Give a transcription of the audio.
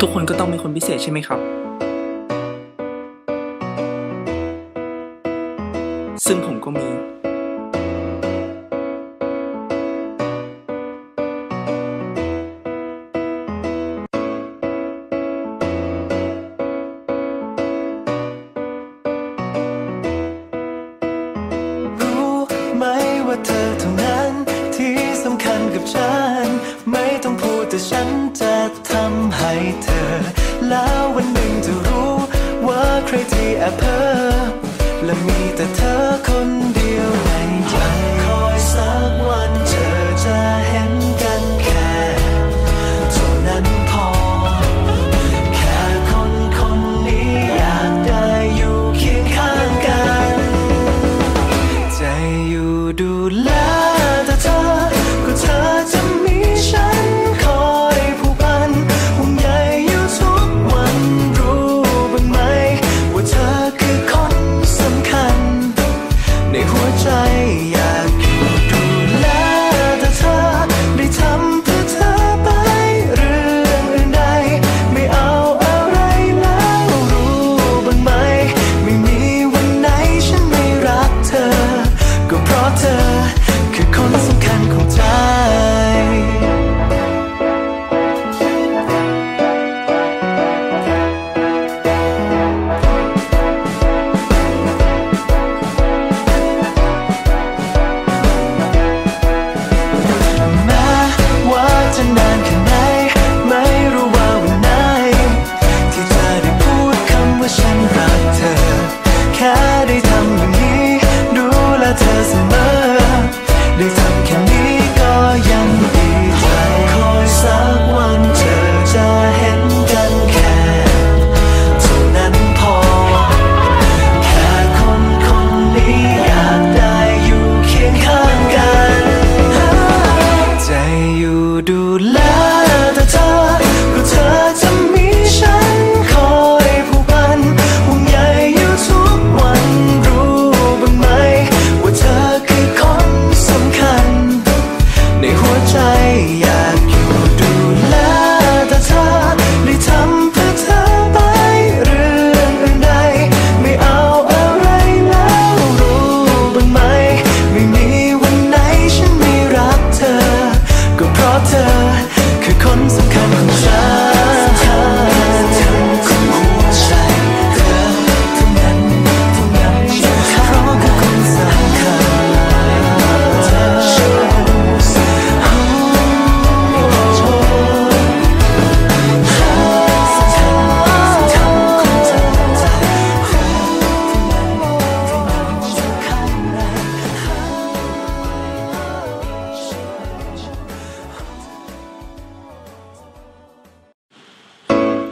ทุกคนก็ต้องเป็นคนพิเศษใช่ไหมครับ ซึ่งผมก็มี ธอ แล้ววันหนึ่งจะรู้ว่าใครที่แอบเพ้อและมีแต่เธอคนเดียวในใจคอยสักวันเธอจะเห็นกันแค่เท่านั้นพอ แค่คนคนนี้อยากได้อยู่เคียงข้างกัน ใจอยู่ดูแล yeah 가를 담는